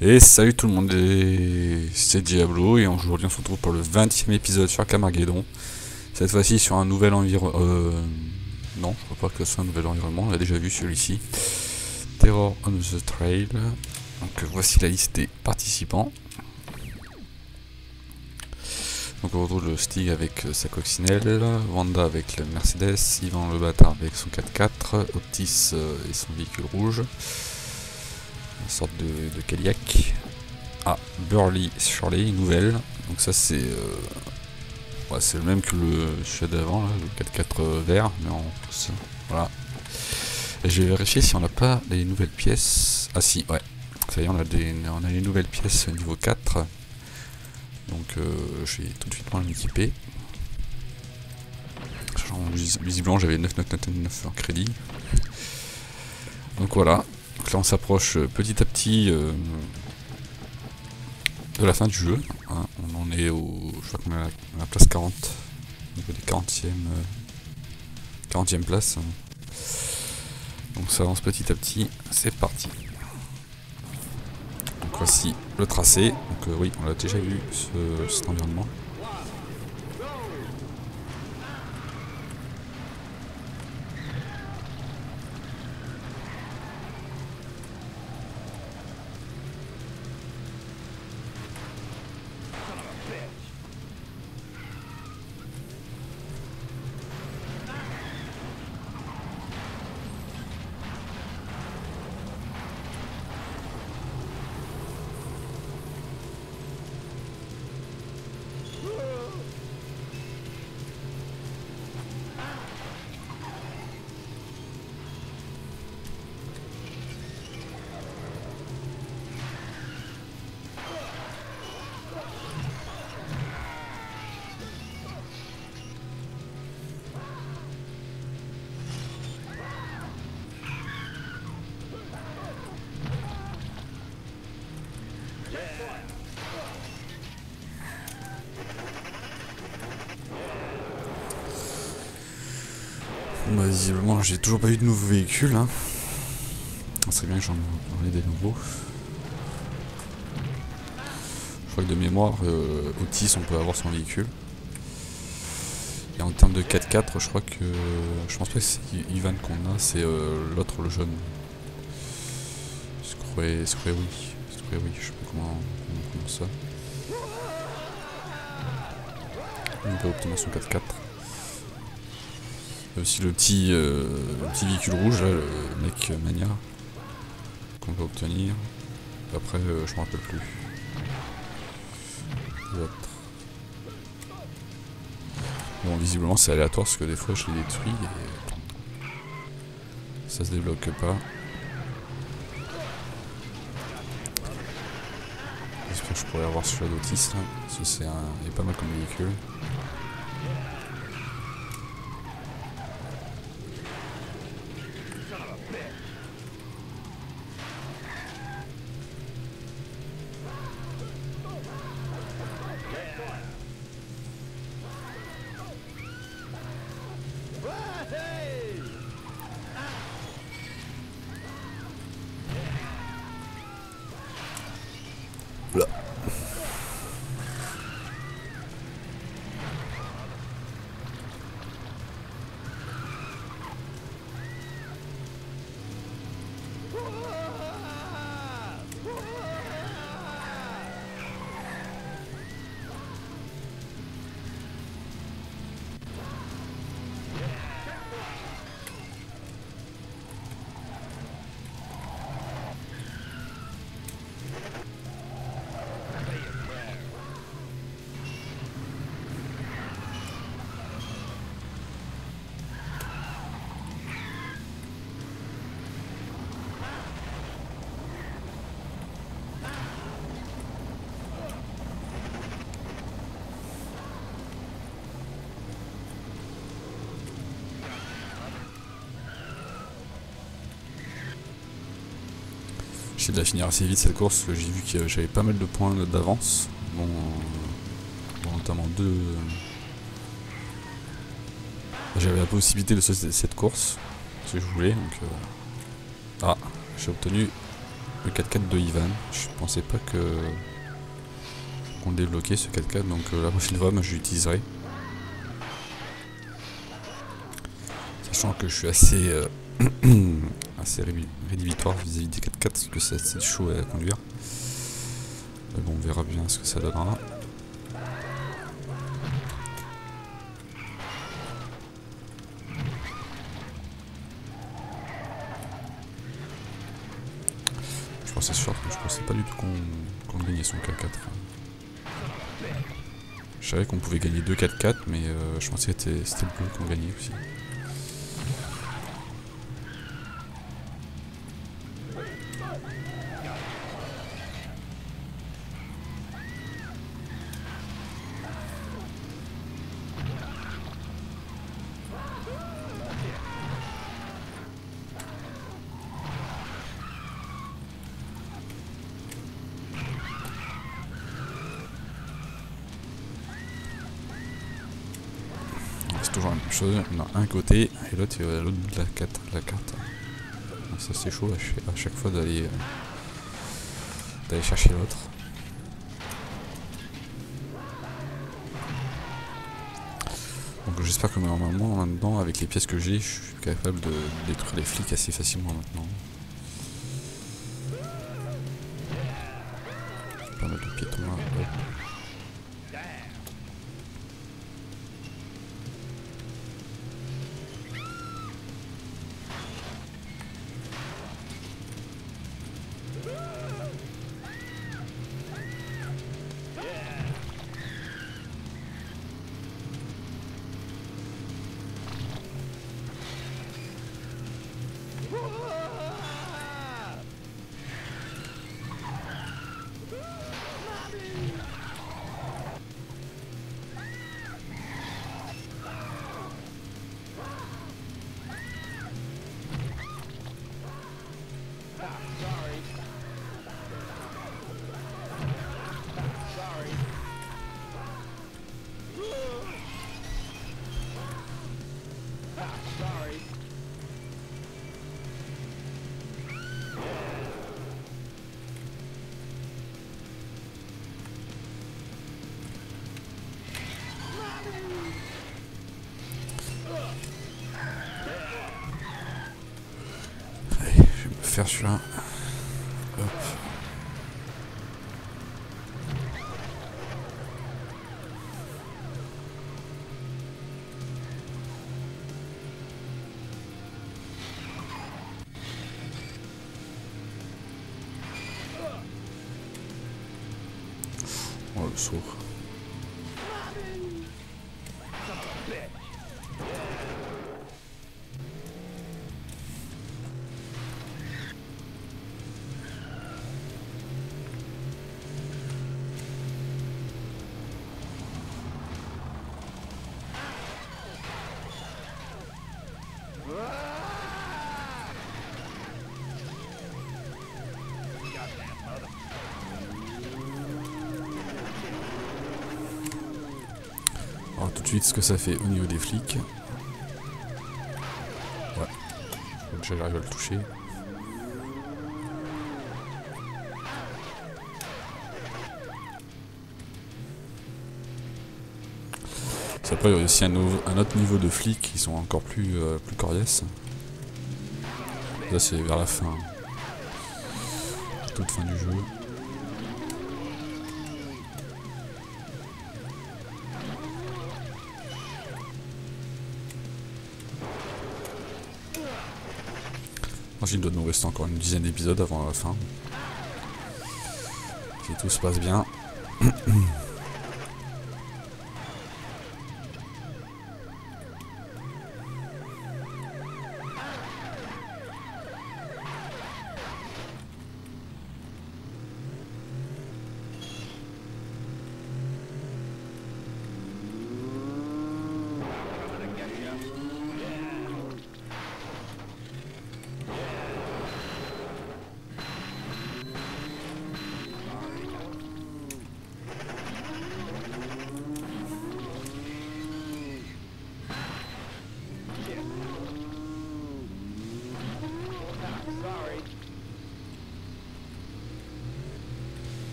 Et salut tout le monde, c'est Diablo et aujourd'hui on se retrouve pour le 20 e épisode sur Camarguedon. Cette fois-ci sur un nouvel environnement... Euh, non, je crois pas que ce soit un nouvel environnement, on l'a déjà vu celui-ci. Terror on the Trail. Donc voici la liste des participants. Donc on retrouve le Stig avec sa coccinelle, Wanda avec le Mercedes, Ivan le bâtard avec son 4x4, Otis euh, et son véhicule rouge sorte de, de Cadillac. Ah, Burley Shirley, nouvelle. Donc ça c'est euh, c'est le même que le celui d'avant, le 4x4 vert, mais en plus. Voilà. Et j'ai vérifié si on n'a pas les nouvelles pièces. Ah si, ouais. Ça y est, on a, des, on a les nouvelles pièces niveau 4. Donc euh, je vais tout de suite m'équiper. Visiblement j'avais 9,99 en crédit. Donc voilà, donc là on s'approche euh, petit à petit euh, de la fin du jeu. Hein. On en est au. Je crois qu'on est à la, place 40. Au niveau des 40e. 40e place. Donc ça avance petit à petit. C'est parti. Donc voici le tracé. Donc euh, oui, on l'a déjà vu cet environnement. Visiblement, j'ai toujours pas eu de nouveaux véhicules. Hein. Serait bien que j'en ai des nouveaux. Je crois que de mémoire, euh, Otis, on peut avoir son véhicule. Et en termes de 4x4, je crois que. Je pense pas que c'est Ivan qu'on a, c'est euh, l'autre, le Scroé, oui. Scroé, oui, je sais pas comment on prononce ça. On peut obtenir son 4x4 aussi le petit, euh, petit véhicule rouge, là, le mec mania, qu'on peut obtenir. Après, euh, je m'en rappelle plus. Bon, visiblement, c'est aléatoire parce que des fois, je les détruis et ça se débloque pas. J'espère que je pourrais avoir celui-là d'Otis, parce que c'est un... il est pas mal comme véhicule. De la finir assez vite cette course, j'ai vu que j'avais pas mal de points d'avance. Bon, bon, notamment deux. J'avais la possibilité de sauter cette course, ce que je voulais, donc. Euh... Ah, j'ai obtenu le 4x4 de Ivan. Je pensais pas que qu'on débloquait ce 4x4, donc euh, la prochaine fois, moi, je l'utiliserai. Sachant que je suis assez, euh, assez rédhibitoire vis-à-vis des 4x4 parce que c'est chaud à conduire. Mais bon, on verra bien ce que ça donnera. Je pensais je pensais pas du tout qu'on gagnait son 4x4. Je savais qu'on pouvait gagner 2 4x4, mais euh, je pensais que c'était le bleu qu'on gagnait aussi. Chose, a un côté et l'autre il va à l'autre de la carte. La carte. Ça c'est chaud à chaque fois d'aller euh, d'aller chercher l'autre. Donc j'espère que normalement maintenant avec les pièces que j'ai je suis capable de détruire les flics assez facilement maintenant. Yeah, sorry. Faire celui-là. Alors tout de suite ce que ça fait au niveau des flics. Ouais. Donc j'arrive à le toucher. Après, il y a aussi un, autre niveau de flics qui sont encore plus, euh, plus coriaces. Là, c'est vers la fin. Toute fin du jeu. Il doit nous rester encore une dizaine d'épisodes avant la fin. Si tout se passe bien.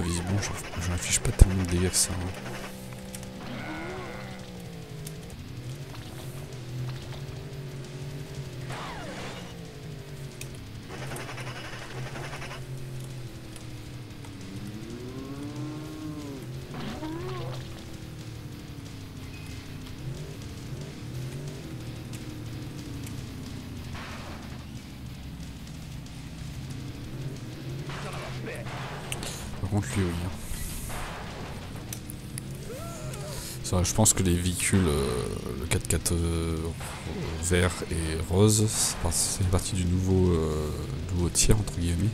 visiblement, j'en affiche pas tellement de dégâts que ça. Hein. Je pense que les véhicules, euh, le 4x4 euh, vert et rose, c'est partie du nouveau, euh, entre guillemets.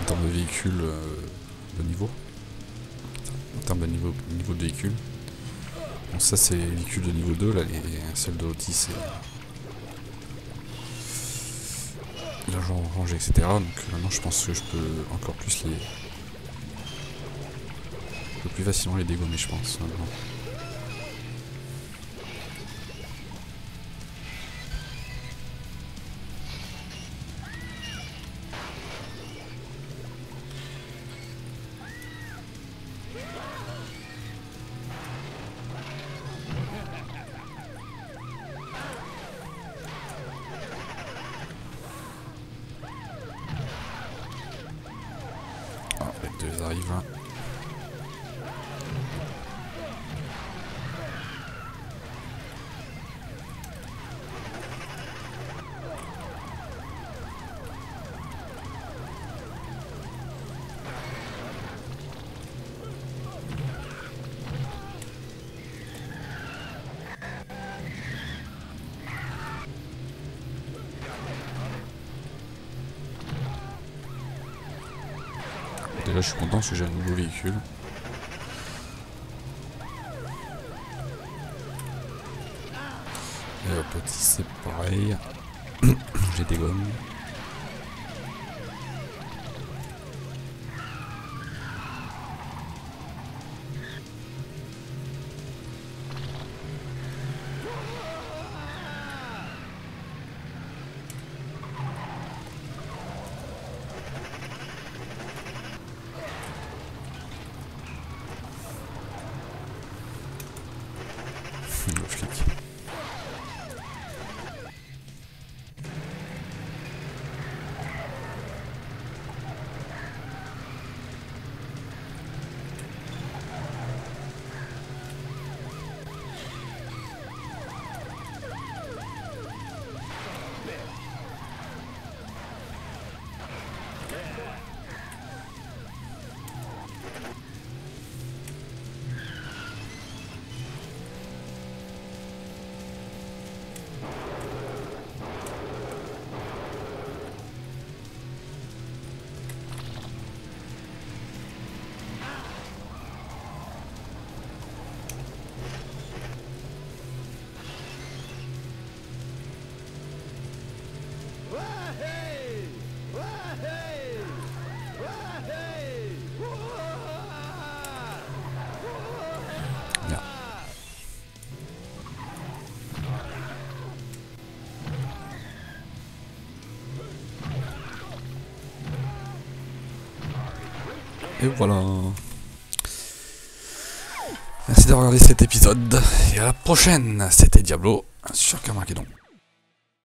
En termes de véhicules de niveau. En termes de niveau, de véhicule. Bon, ça, c'est les véhicules de niveau 2, là, les, celles de et l'argent rangé, etc. Donc maintenant je pense que je peux encore plus les... Je peux plus facilement les dégommer je pense maintenant. Je suis content parce que j'ai un nouveau véhicule. Et le petit, c'est pareil. j'ai des gommes. Et voilà. Merci d'avoir regardé cet épisode. Et à la prochaine. C'était Diablo sur Camarguedon.